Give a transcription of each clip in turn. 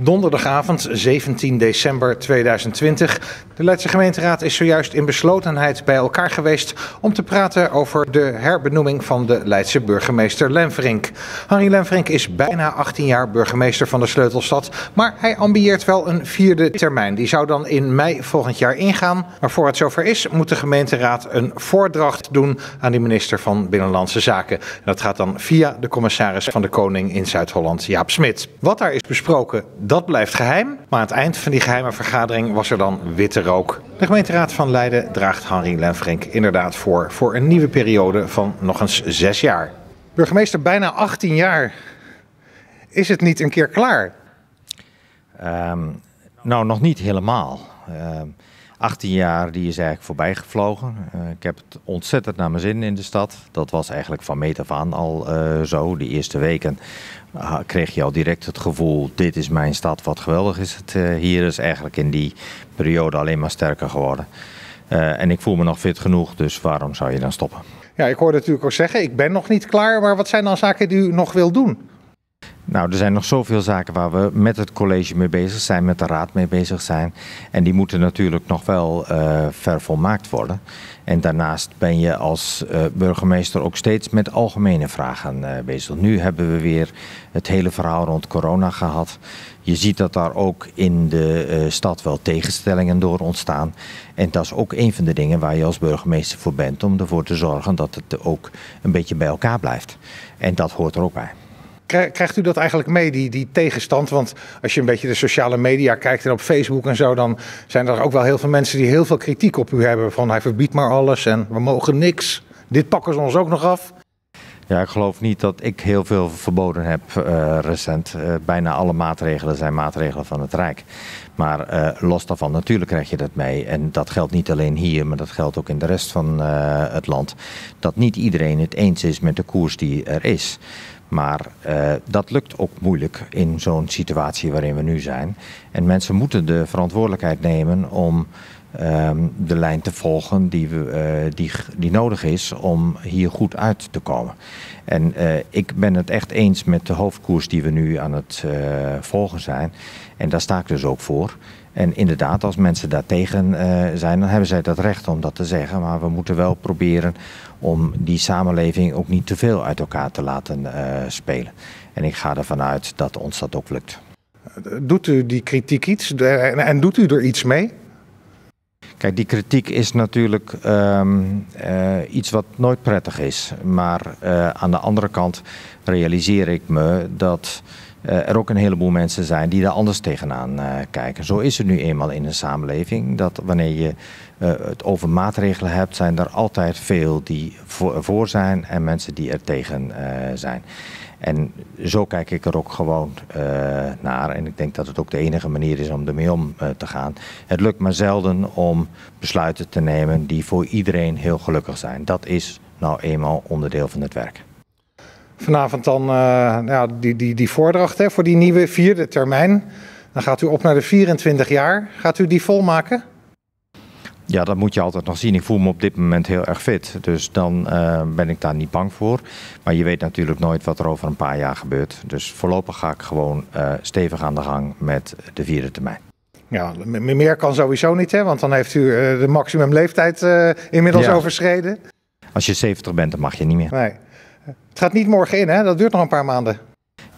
Donderdagavond 17 december 2020. De Leidse gemeenteraad is zojuist in beslotenheid bij elkaar geweest om te praten over de herbenoeming van de Leidse burgemeester Lenverink. Harry Lenverink is bijna 18 jaar burgemeester van de Sleutelstad, maar hij ambieert wel een vierde termijn. Die zou dan in mei volgend jaar ingaan. Maar voor het zover is, moet de gemeenteraad een voordracht doen aan de minister van Binnenlandse Zaken. En dat gaat dan via de commissaris van de Koning in Zuid-Holland, Jaap Smit. Wat daar is besproken, dat blijft geheim. Maar aan het eind van die geheime vergadering was er dan witte rook. De gemeenteraad van Leiden draagt Henri Lenfrink inderdaad voor voor een nieuwe periode van nog eens zes jaar. Burgemeester, bijna 18 jaar. Is het niet een keer klaar? Um, nou, nog niet helemaal. Um, 18 jaar die is eigenlijk voorbij gevlogen. Uh, ik heb het ontzettend naar mijn zin in de stad. Dat was eigenlijk van meet af aan al uh, zo. De eerste weken uh, kreeg je al direct het gevoel: dit is mijn stad, wat geweldig is het uh, hier. is eigenlijk in die periode alleen maar sterker geworden. En ik voel me nog fit genoeg, dus waarom zou je dan stoppen? Ja, ik hoorde natuurlijk ook zeggen: ik ben nog niet klaar. Maar wat zijn dan zaken die u nog wil doen? Nou, er zijn nog zoveel zaken waar we met het college mee bezig zijn, met de raad mee bezig zijn. En die moeten natuurlijk nog wel uh, vervolmaakt worden. En daarnaast ben je als uh, burgemeester ook steeds met algemene vragen uh, bezig. Nu hebben we weer het hele verhaal rond corona gehad. Je ziet dat daar ook in de stad wel tegenstellingen door ontstaan. En dat is ook een van de dingen waar je als burgemeester voor bent. Om ervoor te zorgen dat het ook een beetje bij elkaar blijft. En dat hoort er ook bij. Krijgt u dat eigenlijk mee, die, die tegenstand? Want als je een beetje de sociale media kijkt en op Facebook en zo, dan zijn er ook wel heel veel mensen die heel veel kritiek op u hebben. Van hij verbiedt maar alles en we mogen niks. Dit pakken ze ons ook nog af. Ja, ik geloof niet dat ik heel veel verboden heb uh, recent. Uh, bijna alle maatregelen zijn maatregelen van het Rijk. Maar uh, los daarvan, natuurlijk krijg je dat mee. En dat geldt niet alleen hier, maar dat geldt ook in de rest van het land. Dat niet iedereen het eens is met de koers die er is. Maar dat lukt ook moeilijk in zo'n situatie waarin we nu zijn. En mensen moeten de verantwoordelijkheid nemen om um, de lijn te volgen die, we, uh, die, die nodig is om hier goed uit te komen. En uh, ik ben het echt eens met de hoofdkoers die we nu aan het volgen zijn. En daar sta ik dus ook voor. En inderdaad, als mensen daartegen zijn, dan hebben zij dat recht om dat te zeggen. Maar we moeten wel proberen om die samenleving ook niet te veel uit elkaar te laten spelen. En ik ga ervan uit dat ons dat ook lukt. Doet u die kritiek iets en doet u er iets mee? Kijk, die kritiek is natuurlijk um, uh, iets wat nooit prettig is. Maar uh, aan de andere kant realiseer ik me dat uh, er ook een heleboel mensen zijn die daar anders tegenaan kijken. Zo is het nu eenmaal in een samenleving dat wanneer je het over maatregelen hebt, zijn er altijd veel die voor, voor zijn en mensen die er tegen zijn. En zo kijk ik er ook gewoon naar. En ik denk dat het ook de enige manier is om ermee om te gaan. Het lukt maar zelden om besluiten te nemen die voor iedereen heel gelukkig zijn. Dat is nou eenmaal onderdeel van het werk vanavond dan uh, ja, die, die, die voordracht hè, voor die nieuwe vierde termijn. Dan gaat u op naar de 24 jaar. Gaat u die volmaken? Ja, dat moet je altijd nog zien. Ik voel me op dit moment heel erg fit. Dus dan uh, ben ik daar niet bang voor. Maar je weet natuurlijk nooit wat er over een paar jaar gebeurt. Dus voorlopig ga ik gewoon uh, stevig aan de gang met de vierde termijn. Ja, meer kan sowieso niet, hè? want dan heeft u uh, de maximumleeftijd inmiddels ja. overschreden. Als je 70 bent, dan mag je niet meer. Nee. Het gaat niet morgen in, hè? Dat duurt nog een paar maanden.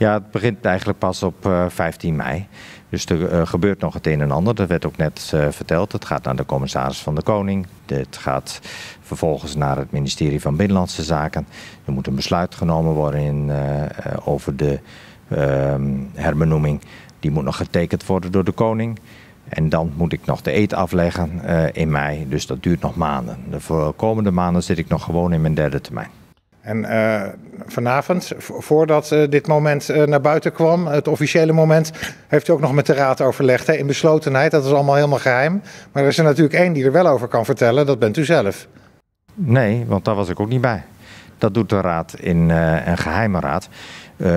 Ja, het begint eigenlijk pas op uh, 15 mei. Dus er uh, gebeurt nog het een en ander. Dat werd ook net uh, verteld. Het gaat naar de commissaris van de Koning. Het gaat vervolgens naar het ministerie van Binnenlandse Zaken. Er moet een besluit genomen worden in, over de ehm, herbenoeming. Die moet nog getekend worden door de Koning. En dan moet ik nog de eet afleggen in mei. Dus dat duurt nog maanden. De komende maanden zit ik nog gewoon in mijn derde termijn. En uh, vanavond, voordat uh, dit moment uh, naar buiten kwam, het officiële moment, heeft u ook nog met de raad overlegd hè, in beslotenheid. Dat is allemaal helemaal geheim. Maar er is er natuurlijk één die er wel over kan vertellen, dat bent u zelf. Nee, want daar was ik ook niet bij. Dat doet de raad in een geheime raad.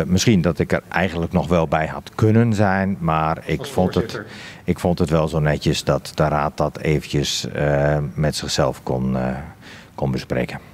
misschien dat ik er eigenlijk nog wel bij had kunnen zijn, maar ik vond, het, ik vond het wel zo netjes dat de raad dat eventjes met zichzelf kon, kon bespreken.